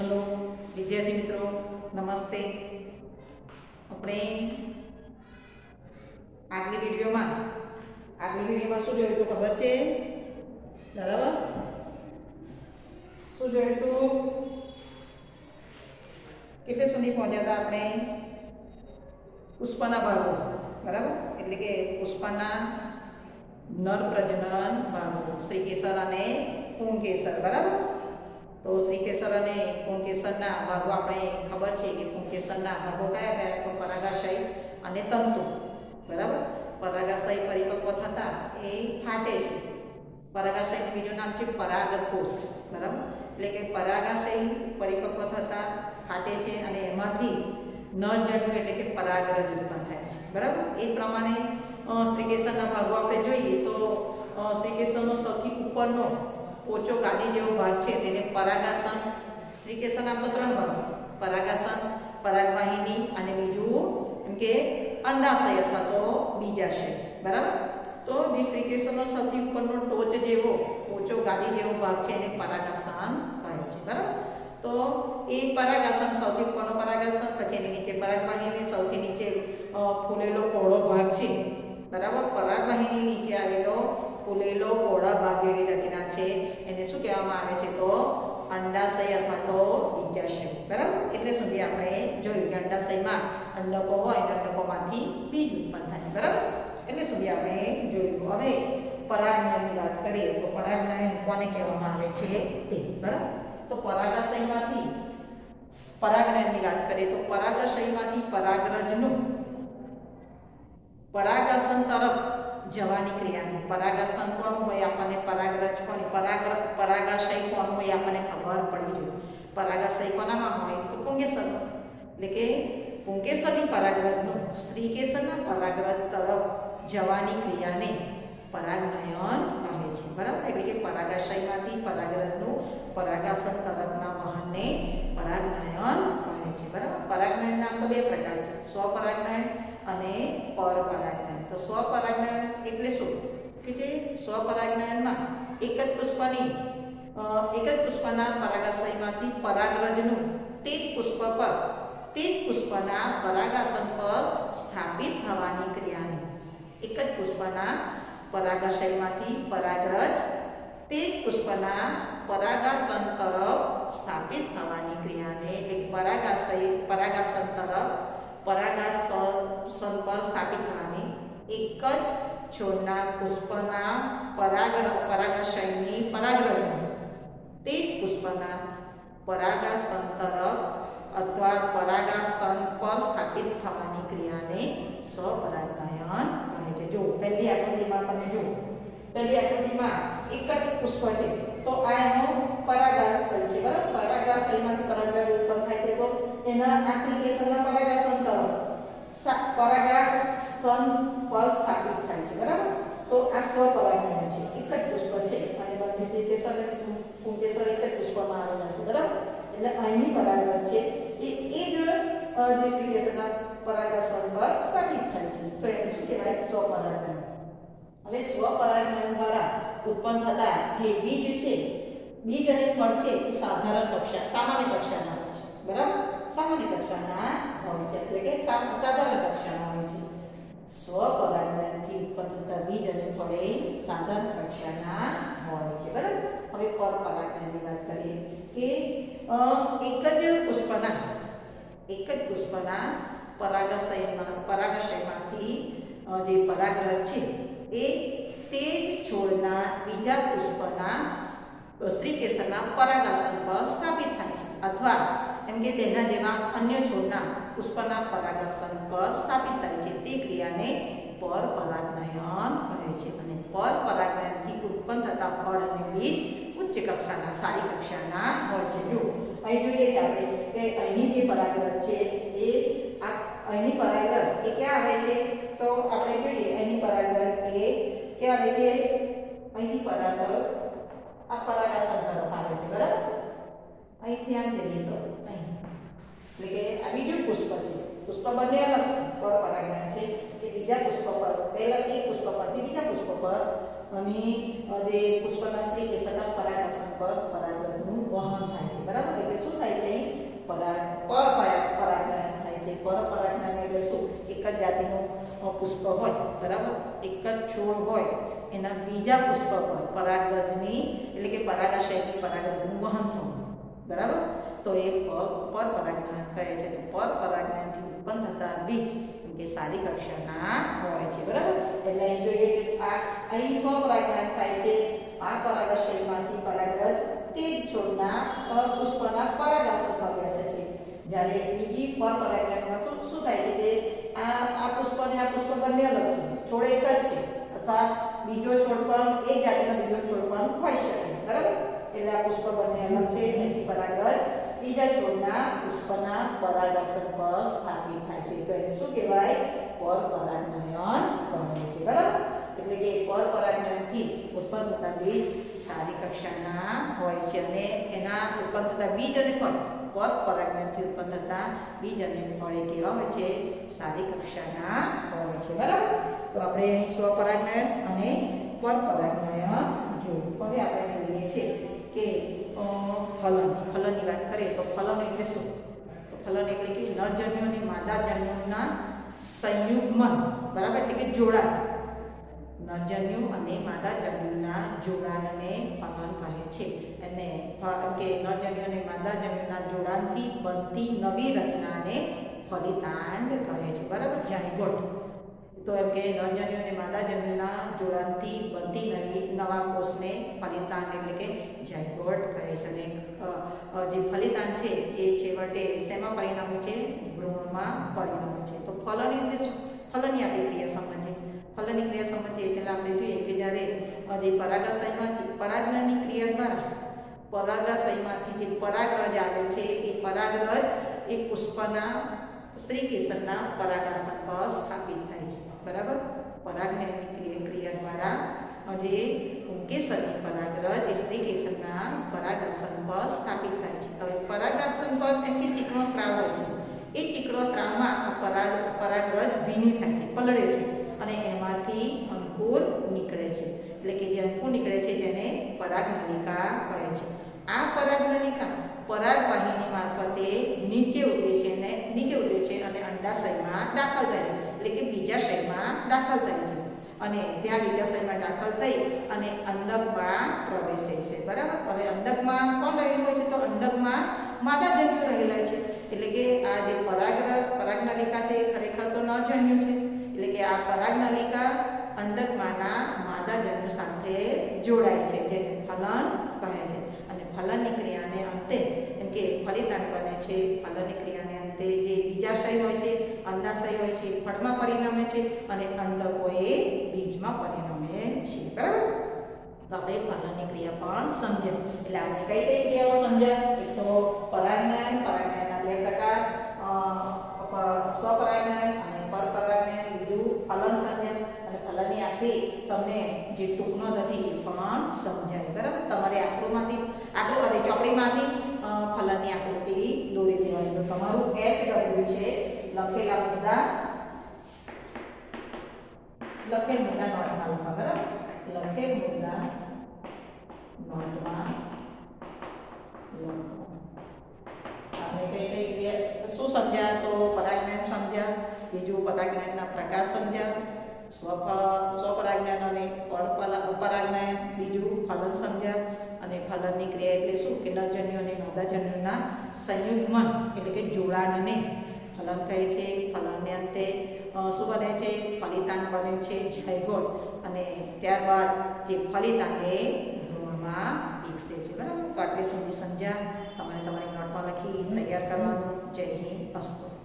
Hello, વિદ્યાર્થી મિત્રો, નમસ્તે. આપણે આગલી વિડીયોમાં આગલી વિડીયોમાં શું જોયું હતું ખબર છે? બરાબર? શું જોયું હતું? કેટલે સુધી પહોંચ્યા હતા આપણે? પુષ્પના ભાગો. બરાબર? એટલે કે પુષ્પના નર પ્રજનન ભાગો, શ્રી કેસર અને કુંકેસર. બરાબર? તો શ્રીકેસર અને પુંકેસરના ભાગો આપણે ખબર છે કે પુંકેસરના ભાગો કયા કયા તો પરાગાશય અને તંતુ. બરાબર? પરાગાશય પરિપક્વ થતા એ ફાટે છે. પરાગાશયનું બીજું નામ છે પરાગકોષ. બરાબર? એટલે કે પરાગાશય પરિપક્વ થતા ફાટે છે અને એમાંથી નરજન્મુ એટલે કે પરાગરજ ઉત્પન્ન થાય છે. બરાબર? એ પ્રમાણે સ્ત્રીકેસરના ભાગો આપણે જોઈએ તો સ્ત્રીકેસરનો સૌથી ઉપરનો પોચો ગાદી જેવો ભાગ છે, તેને પરાગાસન શ્રીકેસન કેશન તો ત્રણ ભાગ. પરાગાસન, પરાગવાહિની અને બીજું એમ કે અંડાશય અથવા તો બીજાશય. બરાબર? તો જે શ્રીકેસનનો સૌથી ઉપરનો ટોચ જેવો, પોચો ગાદી જેવો ભાગ છે, એને પરાગાસન કહે છે. બરાબર? તો એ પરાગાસન સૌથી ઉપરનો પરાગાસન, પછી એની નીચે પરાગવાહિની, સૌથી નીચે ફૂલેલો પહોળો ભાગ છે. બરાબર? ફૂલેલો પહોળા ભાગ જેવી રચના છે. એને શું કહેવામાં આવે છે તો? અંડાશય અથવા તો બીજાશય. બરાબર? એટલે સુધી આપણે જોયું કે અંડાશયમાં અંડકો હોય અંડકોમાંથી બીજ ઉત્પન્ન થાય. બરાબર? એટલે સુધી આપણે જોયું. હવે પરાગનયનની વાત કરીએ તો પરાગનયન કોને કહેવામાં આવે છે? તે. બરાબર? તો પરાગાશયમાંથી. પરાગનયનની વાત કરીએ તો પરાગાશયમાંથી પરાગરજનું પરાગાસન તરફ જવાની ક્રિયાનું પરાગાસન કોણ હોય આપણને પરાગરજ કોણ પરાગ પરાગાશય કોણ હોય આપણને ખબર પડવી જોઈએ પરાગાશય કોનામાં હોય તો પુંકેસર એટલે કે પુંકેસરની પરાગરજનું સ્ત્રીકેસરના પરાગરજ તરફ જવાની ક્રિયાને પરાગનયન કહે છે બરાબર એટલે કે પરાગાશયમાંથી પરાગરજનું પરાગાસન તરફના વાહનને પરાગનયન કહે છે બરાબર પરાગનયનના તો બે પ્રકાર છે સ્વપરાગનયન અને પરપરાગનયન. તો સ્વપરાગનયન એટલે શું? કે જે સ્વપરાગનયનમાં એક જ પુષ્પની એક જ પુષ્પના પરાગાશયમાંથી પરાગરજનું તે જ પુષ્પ પર તે જ પુષ્પના પરાગાસન પર સ્થાપિત થવાની ક્રિયાને. એક જ પુષ્પના પરાગાશયમાંથી પરાગરજ તે જ પુષ્પના પરાગાસન તરફ સ્થાપિત થવાની ક્રિયાને, એટલે પરાગાશય, પરાગાસન તરફ પરાગાસન પર સ્થાપિત થવાની એક જ છોડના પુષ્પના પરાગ, પરાગાશયની પરાગરજ તે જ પુષ્પના પરાગાસન તરફ અથવા પરાગાસન પર સ્થાપિત થવાની ક્રિયાને સ્વપરાગાયન કહે છે. જો પહેલી આકૃતિમાં તમે જુઓ. પહેલી આકૃતિમાં એક જ પુષ્પ છે. તો આ એનો પરાગાશય છે. બરાબર? પરાગાશયમાંથી પરાગરજ ઉત્પન્ન થાય છે. તો એના આસ્તિકેશનના પરાગાસન તરફ સ્તન પર સ્થાપિત થાય છે, બરાબર? તો આ સ્વપરાગનયન છે, એક જ પુષ્પ છે, અને બંને સ્ત્રીકેસર અને પુંકેસર એક જ પુષ્પમાં આવેલા છે, બરાબર? એટલે અહીંની પરાગરજ છે એ એ જ જે સ્ત્રીકેસરના પરાગાસન પર સ્થાપિત થાય છે. તો એને શું કહેવાય? સ્વપરાગનયન હવે સ્વપરાગનયન દ્વારા ઉત્પન્ન થતા જે બીજ છે, બીજ અને ફળ છે, એ સાધારણ કક્ષા, સામાન્ય બરાબર સામાન્ય કક્ષાના હોય છે એટલે કે સાધારણ કક્ષાના હોય છે સ્વપરાગનયનથી ઉત્પન્ન થતા બીજ અને ફળે સાધારણ કક્ષાના હોય છે બરાબર હવે પરપરાગનયનની વાત કરીએ કે એક જ પુષ્પના એક જ પુષ્પના પરાગશયમાં પરાગશયમાંથી જે પરાગરજ છે એ તે જ છોડના બીજા પુષ્પના સ્ત્રીકેસરના પરાગાસન પર સ્થાપિત થાય છે અથવા એમ કે તેના જેવા અન્ય છોડના પુષ્પના પરાગસન પર સ્થાપિત થાય છે. તે ક્રિયાને પરપરાગનયન કહે છે અને પરપરાગનયનથી ઉત્પન્ન થતા ફળ અને બીજ ઉચ્ચ કક્ષાના, સારી કક્ષાના હોય છે. જો અહીં જોઈએ છે આપણે કે અહીંની જે પરાગરત છે એ આ અહીંની પરાગરત એ ક્યાં આવે છે? તો આપણે જોઈએ અહીંની પરાગરત એ ક્યાં આવે છે? અહીંની પરાગર આ પરાગાસન તરફ આવે છે, બરાબર? અહીંથી આમ જઈએ તો અહીં. એટલે કે આ બીજું પુષ્પ છે. પુષ્પ બંને અલગ છે. પર પરાગનયન છે એ બીજા પુષ્પ પર. પહેલા એક પુષ્પ પરથી બીજા પુષ્પ પર. અને જે પુષ્પના સ્ત્રી કેસરના પરાગસન પર પરાગરજનું વહન થાય છે. બરાબર? એટલે શું થાય છે પરાગ, પર પરાગનયન થાય છે. પર પરાગનયન એટલે શું? એક જ જાતિનું પુષ્પ હોય. બરાબર? એક જ છોડ હોય. એના બીજા પુષ્પ પર પરાગરજની એટલે કે પરાગાશયની પરાગરજનું વહન થવું. તો એ પર પરાગનયન કહે છે તો પર પરાગનયનથી ઉત્પન્ન થતા બીજ કે સારી કક્ષાના હોય છે, બરાબર? એટલે અહીં જોઈએ કે આ, અહીં સ્વપરાગનયન થાય છે. આ પરાગશયમાંથી પરાગરજ તે જ છોડના પુષ્પના પરાગાસન પર બેસે છે. જ્યારે બીજી પર પરાગનયનમાં તો શું થાય છે કે આ આ પુષ્પ અને આ પુષ્પ બંને અલગ છે. છોડ એક જ છે. અથવા બીજો છોડ પણ, એક જાતિનો બીજો છોડ પણ હોઈ શકે, બરાબર? એટલે આ પુષ્પ બંને અલગ છે એથી પરાગરજ બીજા છોડના પુષ્પના પરાગાસન પર સ્થાપિત થાય છે. તો શું કહેવાય? પર પરાગનયન કહે છે. બરાબર? એટલે કે પર પરાગનયનથી ઉત્પન્ન થતા બીજ સારી કક્ષાના હોય છે અને એના ઉત્પન્ન થતા બીજ અને ફળ. પર પરાગનયનથી ઉત્પન્ન થતા બીજ અને ફળ એ કેવા હોય છે? સારી કક્ષાના હોય છે. બરાબર? તો આપણે અહીં સ્વપરાગનયન અને પર પરાગનયન જોયું. હવે આપણે જોઈએ છીએ કે ફલન, ફલનની વાત કરીએ તો ફલન એટલે શું? તો ફલન એટલે કે નરજન્યુ અને માદાજન્યુના સંયુગ્મન બરાબર? એટલે કે જોડાણ નરજન્યુ અને માદાજન્યુના જોડાણને ફલન કહે છે. અને કે નરજન્યુ અને માદાજન્યુના જોડાણથી બનતી નવી રચનાને ફલિતાંડ કહે છે. બરાબર? જાયગોટ તો એમ કે નરજન્યુ અને માદાજન્યુના જોડાણથી બનતી નવી નવા કોષને ફલિતાન એટલે કે જાયગોટ કહે છે. અને જે ફલિતાન છે એ છેવટે શેમાં પરિણમે છે? ભ્રૂણમાં પરિણમે છે. તો ફલન એટલે શું? ફલનની આપણે ક્રિયા સમજીએ ફલનની ક્રિયા સમજીએ એટલે આપણે જોઈએ કે જ્યારે જે પરાગાશયમાંથી પરાગનની ક્રિયા દ્વારા પરાગાશયમાંથી જે પરાગરજ આવે છે, એ પરાગરજ એ પુષ્પના, સ્ત્રી કેસરના પરાગાશન પર સ્થાપિત થાય છે. બરાબર? પરાગનની ક્રિયા દ્વારા જે કેસરની પરાગરજ એ સ્ત્રી કેસરના પરાગાસન પર સ્થાપિત થાય છે. હવે પરાગાસન પર કે ચીકણો સ્ત્રાવ હોય છે. એ ચીકણો સ્ત્રાવમાં પરાગ પરાગરજ ભીની થાય છે, પલળે છે અને એમાંથી અંકુર નીકળે છે. એટલે કે જે અંકુર નીકળે છે જેને પરાગનલિકા કહે છે. આ પરાગનલિકા પરાગવાહિની મારફતે નીચે ઉતરે છે અને નીચે ઉતરે છે અને અંડાશયમાં દાખલ થાય છે. એટલે કે બીજાશયમાં દાખલ થાય છે. અને ત્યાં બીજાશયમાં દાખલ થઈ અને અંડકમાં પ્રવેશે છે. બરાબર? હવે અંડકમાં કોણ રહેલું હોય છે? તો અંડકમાં માદાજન્યુ રહેલા છે. એટલે કે આ જે પરાગ પરાગનલિકા છે એ ખરેખર તો નરજન્યુ છે. એટલે કે આ પરાગનલિકા અંડકમાંના માદાજન્યુ સાથે જોડાય છે, જેને ફલન કહે છે. અને ફલનની ક્રિયાને અંતે, એમ કે ફલિતાંડ બને છે. ફલનની ક્રિયાને અંતે જે બીજાશય હોય છે અંડાશય હોય છે, ફળમાં પરિણમે છે અને અંડકો એ બીજમાં પરિણમે છે, બરાબર? તો આપણે ફલનની ક્રિયા પણ સમજ્યા એટલે આપણે કઈ કઈ ક્રિયાઓ સમજ્યા? એક તો પરાગનયન, પરાગનયનના બે પ્રકાર સ્વપરાગનયન અને પરપરાગનયન. બીજું ફલન સમજ્યા અને ફલનની આખી તમને જે ટૂંકનો હતી એ પણ સમજાય, બરાબર? તમારે આકૃમાંથી, આકૃ અને ચોપડીમાંથી ફલનની આકૃતિ દોરી દેવાની તો તમારું એચ ડબલ્યુ છે લખેલા મુદ્દા લખેલ મુદ્દા નોટમાં લખવા બરાબર લખેલ મુદ્દા નોટમાં લખો આપણે કઈ શું સમજ્યા તો પરાગજ્ઞાન સમજ્યા બીજું પરાગજ્ઞાનના પ્રકાર સમજ્યા સ્વફળ સ્વપરાજ્ઞાન અને પરાજ્ઞાન બીજું ફલન સમજ્યા અને ફલનની ક્રિયા એટલે શું કે નરજન્યુ અને માદાજન્યુના સંયુગ્મન એટલે કે જોડાણને ફલન કહે છે ફલનને અંતે શું બને છે? ફલિતાન બને છે જયગોળ અને ત્યારબાદ જે ફલિતાન એ ભ્રૂણમાં વિકસે છે. બરાબર? તો આટલે સુધી સંજ્ઞા તમારે તમારી નોટમાં લખી તૈયાર કરવાનું. જય હિન્દ. અસ્તુ.